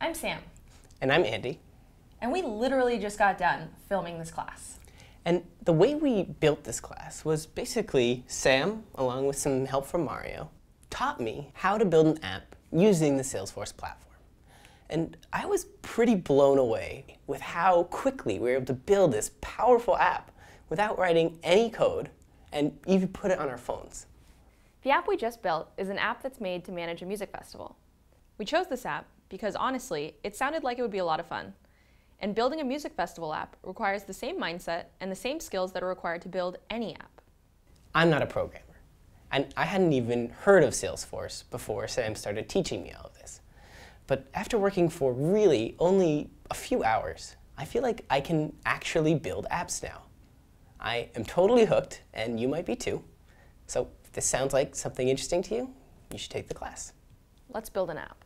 I'm Sam, And I'm Andy. and we literally just got done filming this class. And the way we built this class was basically Sam, along with some help from Mario, taught me how to build an app using the Salesforce platform. And I was pretty blown away with how quickly we were able to build this powerful app without writing any code and even put it on our phones. The app we just built is an app that's made to manage a music festival. We chose this app because honestly, it sounded like it would be a lot of fun. And building a music festival app requires the same mindset and the same skills that are required to build any app. I'm not a programmer, and I hadn't even heard of Salesforce before Sam started teaching me all of this. But after working for really only a few hours, I feel like I can actually build apps now. I am totally hooked, and you might be too. So if this sounds like something interesting to you, you should take the class. Let's build an app.